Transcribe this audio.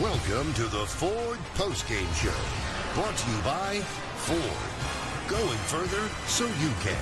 Welcome to the Ford Postgame Show. Brought to you by Ford. Going further so you can.